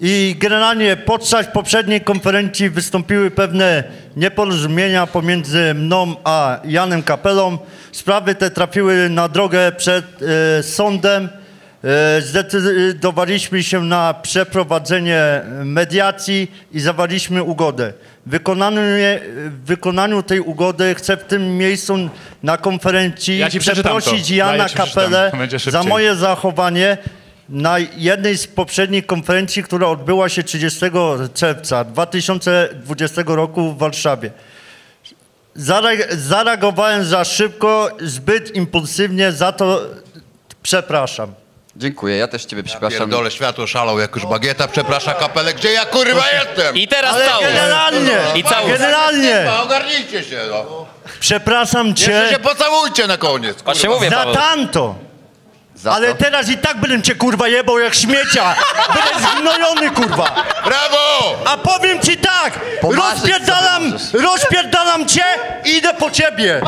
I generalnie podczas poprzedniej konferencji wystąpiły pewne nieporozumienia pomiędzy mną a Janem Kapelą. Sprawy te trafiły na drogę przed e, sądem. E, zdecydowaliśmy się na przeprowadzenie mediacji i zawarliśmy ugodę. W wykonaniu, w wykonaniu tej ugody chcę w tym miejscu na konferencji Ja przeprosić Ja Jana przeczytam. Kapelę za moje zachowanie na jednej z poprzednich konferencji, która odbyła się 30 czerwca 2020 roku w Warszawie. Zare- zareagowałem za szybko, zbyt impulsywnie, za to przepraszam. Dziękuję, ja też ciebie przepraszam. Pierdolę, światło szalał, jak już bagieta przeprasza kapelę. Gdzie ja kurwa jestem? I teraz Ale całusz. generalnie, I całusz. generalnie, Kurwa, Ogarnijcie się, no. przepraszam Jeszcze się cię pocałujcie na koniec. Właśnie kurwa. mówię, za Paweł. tamto. Za Ale to. teraz i tak będę cię kurwa jebał jak śmiecia. Będę zgnojony kurwa. Brawo! A powiem ci tak, Pomarzyć rozpierdalam, rozpierdalam cię i idę po ciebie.